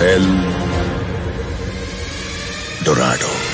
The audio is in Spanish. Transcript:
El Dorado.